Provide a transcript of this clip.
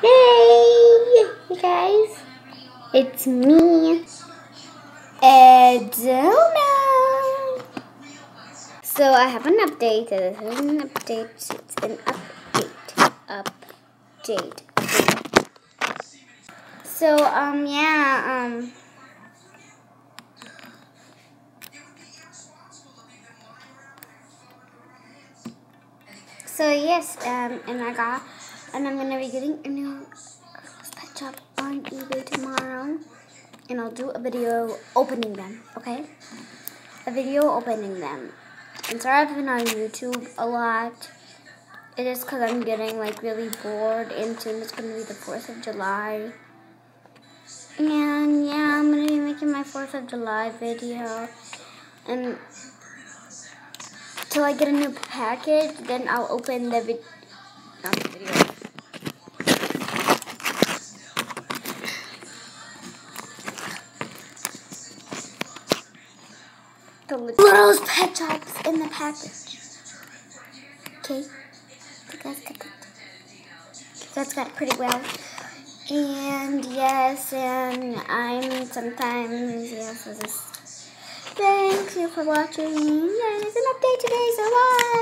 Hey, guys. It's me, Edona. So I have an update. This is an update. It's an update. Update. So, um, yeah, um... So yes, um, and I got, and I'm gonna be getting a new pet shop on eBay tomorrow, and I'll do a video opening them. Okay, a video opening them. And sorry I've been on YouTube a lot. It is because I'm getting like really bored, and soon it's gonna be the Fourth of July. And yeah, I'm gonna be making my Fourth of July video, and till I get a new package, then I'll open the, vid the video. The littlest pet shops in the package. Okay, you guys got that. You guys got it pretty well. And yes, and I'm sometimes yes, Thank you for watching. And it's an update today, so bye.